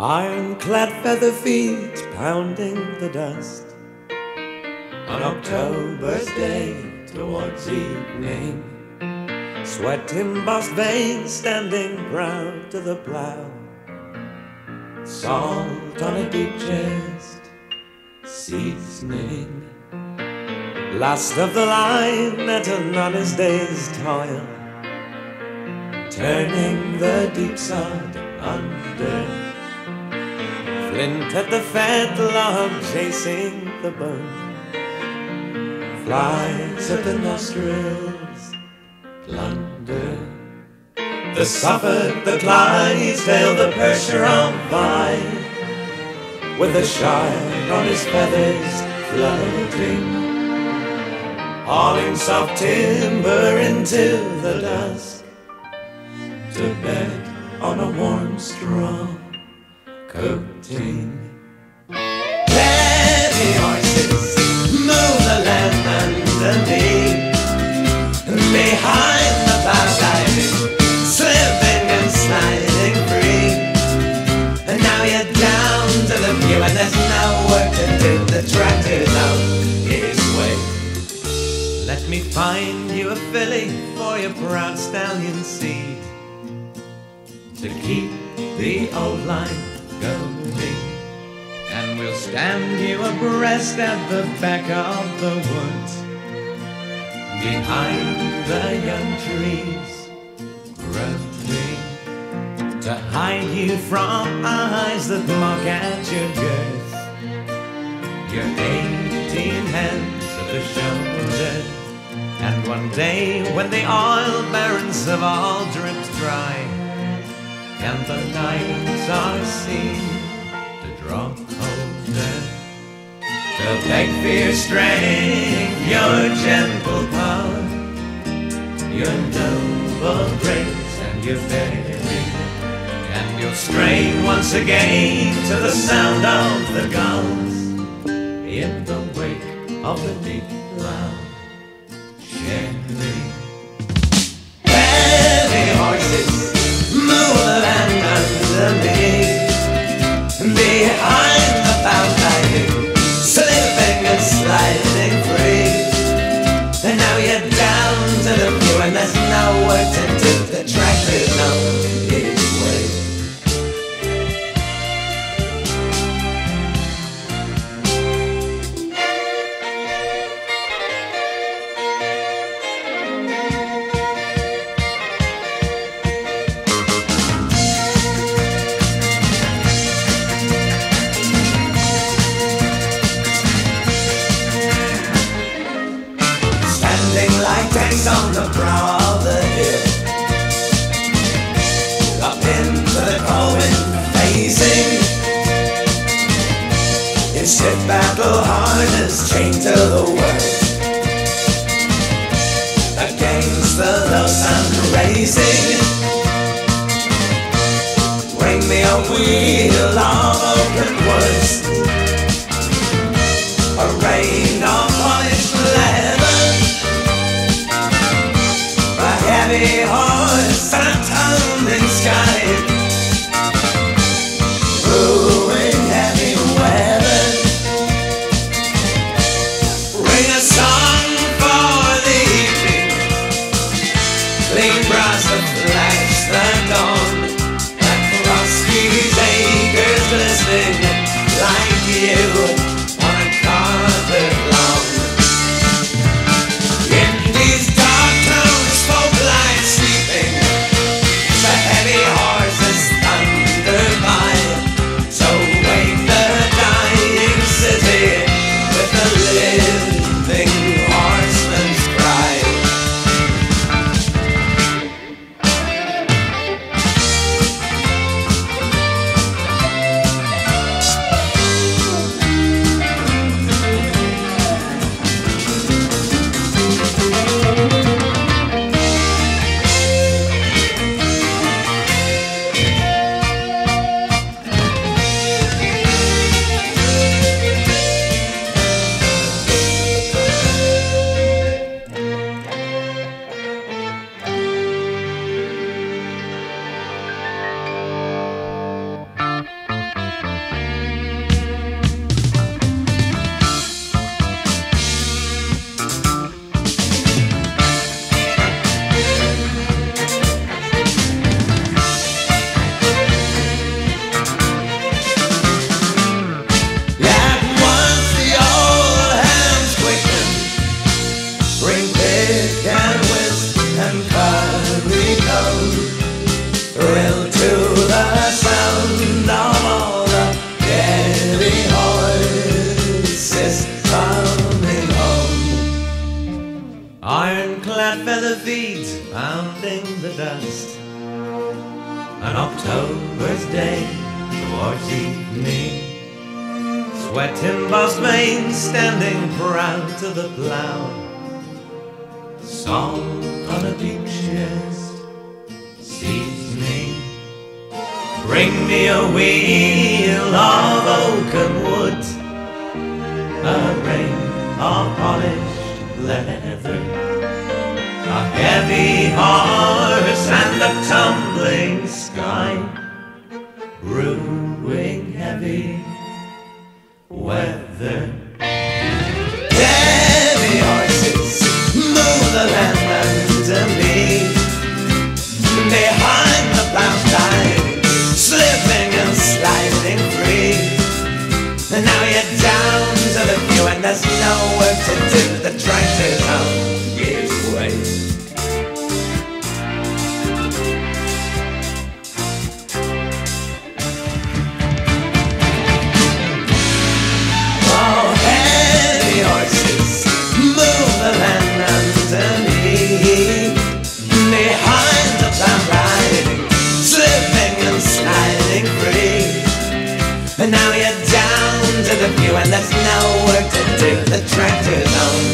Ironclad feather feet pounding the dust on October's day towards evening. Sweat in embossed veins standing proud to the plow. Salt on a deep chest, seasoning. Last of the line at an honest day's toil, turning the deep sod under. Flint at the fetlock chasing the bone. Flies at the nostrils, plunder. The Suffolk, the Clydesdale, the Percheron vine, with a shine on his feathers floating, hauling soft timber into the dusk, to bed on a warm straw Heavy horses move the. Behind the slipping and sliding free. And now you're down to the and there's no work to. The out his way. Let me find you a filly for your proud stallion seed to keep the old line And we'll stand you abreast at the back of the woods, behind the young trees growing, to hide you from eyes that mock at your girth. Your eighteen hands at the shoulder, and one day when the oil barons have all dripped dry and the nights are seen to draw colder. To beg for your strength, your gentle power, your noble grace and your bearing, and you'll strain once again to the sound of the gulls in the wake of the deep loud sharing. Heavy horses move battle harness chained to the world. Against the low sun racing. Bring me a wheel of open woods. A rain pounding the dust. An October's day towards evening. Sweat embossed veins standing proud to the plow. Salt on a deep chest, seasoning. Bring me a wheel of oaken wood, a ring of polished leather, a heavy horse and a tumbling sky, brewing heavy weather. Take the tractor on.